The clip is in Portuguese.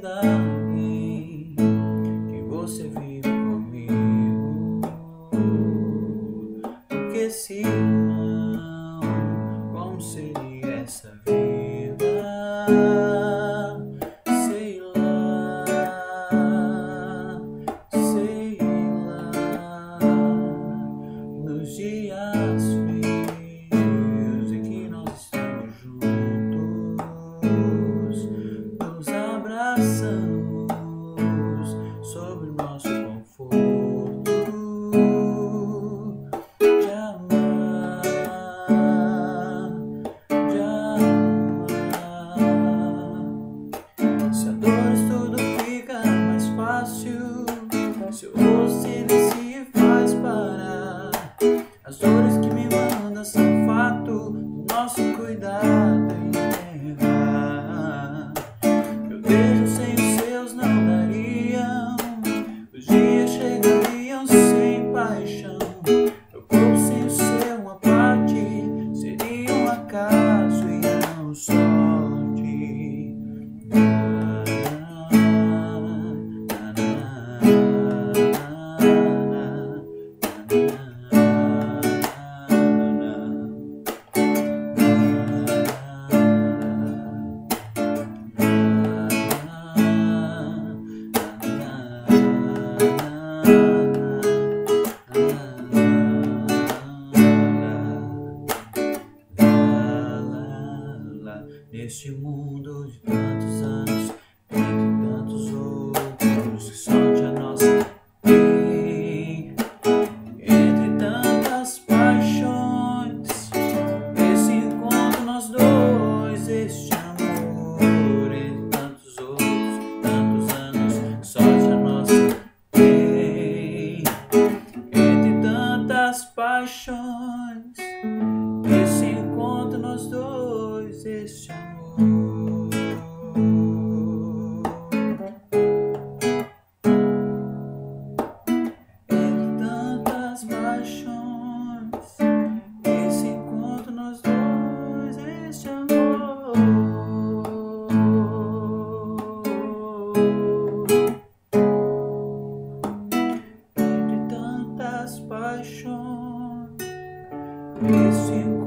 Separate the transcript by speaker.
Speaker 1: ainda alguém que você vive comigo. Porque se não, como seria essa vida? Sei lá, sei lá, nos dias se o rosto se faz parar. As dores que me mandam são fato do nosso cuidado neste mundo de tantos anos. esse